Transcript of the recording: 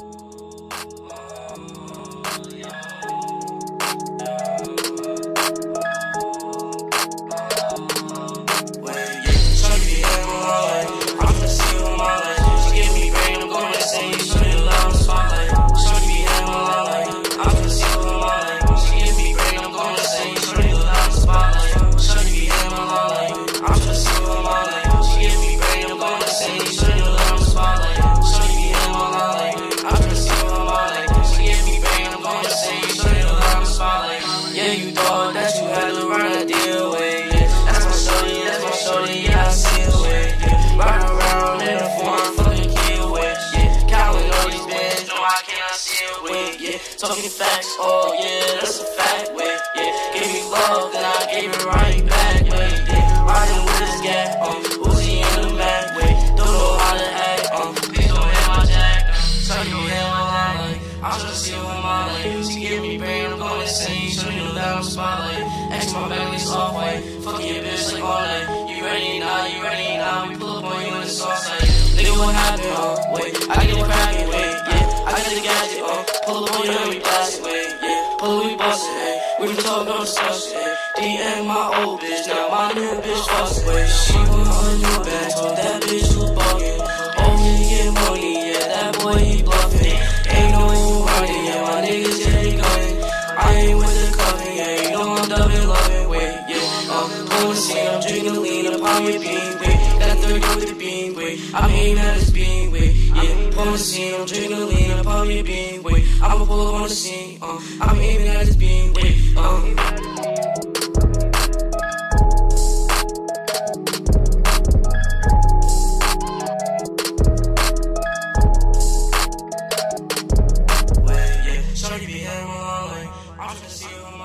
Yeah, you that you had to the right idea with, yeah. That's my shorty, that's my shorty, yeah, I see it with, yeah. Riding around in a foreign fucking kid with, yeah. Counting all these bands, no, I cannot see it with, yeah. Talking facts, oh yeah, that's a fact with, yeah. Give me love, I'm just see what my life, she give me brain, I'm going insane, show you that I'm spotlight. X my it's off white. Fuck your bitch like all night. You ready now? You ready now? We pull up on you in the sauce like. Nigga, what happened? Uh, wait, I get it cracking, wait, yeah. I get the gadget, uh, pull up on you and we blast it, wait, yeah. Pull up, we bust it, hey. We been talking, no discussion, hey. DM my old bitch, now my new bitch fuss, wait. She want a new back, told that bitch was bugging. I'm double loving, wait, yeah. Pulling scene, I'm drinking lean upon your bean, wait. That 30 with the bean, wait. I'm aiming at his bean, wait, yeah. Pulling the scene, I'm drinking lean upon your bean, wait. I'ma pull up on the scene, um, I'm aiming at his bean, wait, yeah. Shorty be having my line. I'm just see her